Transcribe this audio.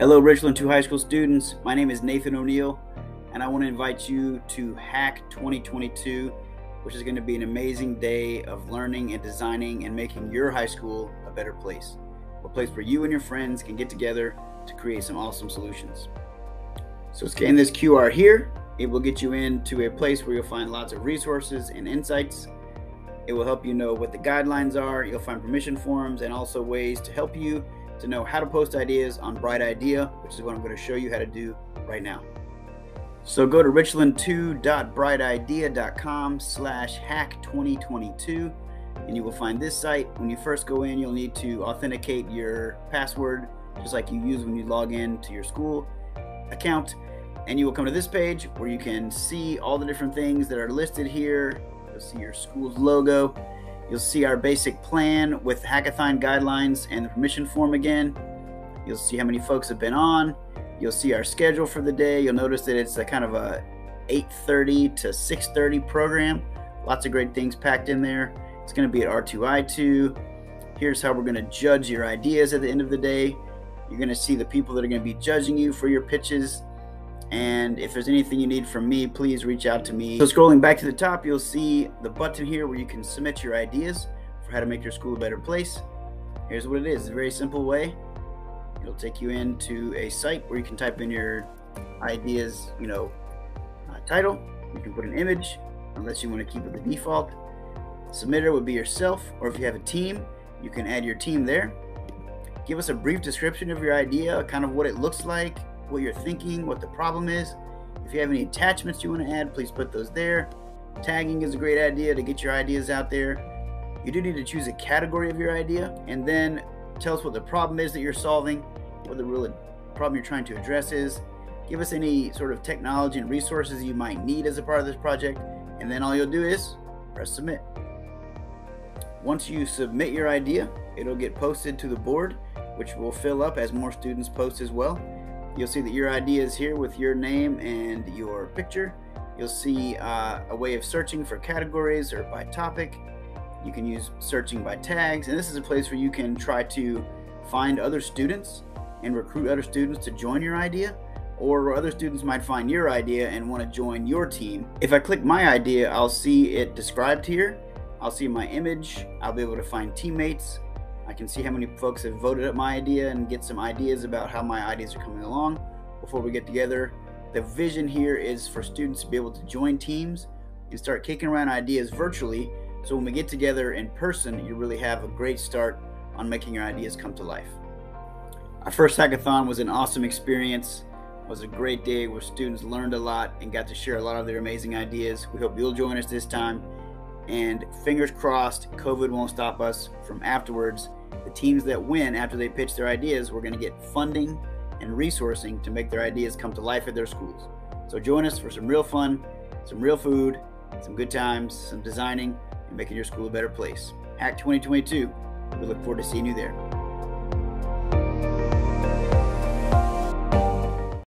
Hello, Richland 2 High School students. My name is Nathan O'Neill, and I want to invite you to Hack 2022, which is going to be an amazing day of learning and designing and making your high school a better place. A place where you and your friends can get together to create some awesome solutions. So, scan this QR here. It will get you into a place where you'll find lots of resources and insights. It will help you know what the guidelines are. You'll find permission forms and also ways to help you to know how to post ideas on Brightidea, which is what I'm going to show you how to do right now. So go to richland2.brightidea.com slash hack 2022 and you will find this site. When you first go in, you'll need to authenticate your password just like you use when you log in to your school account. And you will come to this page where you can see all the different things that are listed here. You'll see your school's logo. You'll see our basic plan with hackathon guidelines and the permission form again. You'll see how many folks have been on. You'll see our schedule for the day. You'll notice that it's a kind of a 8:30 to 6:30 program. Lots of great things packed in there. It's going to be at R2I2. Here's how we're going to judge your ideas at the end of the day. You're going to see the people that are going to be judging you for your pitches and if there's anything you need from me, please reach out to me. So scrolling back to the top, you'll see the button here where you can submit your ideas for how to make your school a better place. Here's what it is, a very simple way. It'll take you into a site where you can type in your ideas, you know, uh, title. You can put an image, unless you want to keep it the default. Submitter would be yourself, or if you have a team, you can add your team there. Give us a brief description of your idea, kind of what it looks like, what you're thinking, what the problem is. If you have any attachments you want to add, please put those there. Tagging is a great idea to get your ideas out there. You do need to choose a category of your idea and then tell us what the problem is that you're solving, what the real problem you're trying to address is. Give us any sort of technology and resources you might need as a part of this project, and then all you'll do is press submit. Once you submit your idea, it'll get posted to the board, which will fill up as more students post as well. You'll see that your idea is here with your name and your picture. You'll see uh, a way of searching for categories or by topic. You can use searching by tags, and this is a place where you can try to find other students and recruit other students to join your idea, or other students might find your idea and want to join your team. If I click my idea, I'll see it described here. I'll see my image. I'll be able to find teammates I can see how many folks have voted up my idea and get some ideas about how my ideas are coming along before we get together. The vision here is for students to be able to join teams and start kicking around ideas virtually. So when we get together in person, you really have a great start on making your ideas come to life. Our first hackathon was an awesome experience. It was a great day where students learned a lot and got to share a lot of their amazing ideas. We hope you'll join us this time. And fingers crossed, COVID won't stop us from afterwards the teams that win after they pitch their ideas, we're going to get funding and resourcing to make their ideas come to life at their schools. So join us for some real fun, some real food, some good times, some designing, and making your school a better place. Hack 2022. We look forward to seeing you there.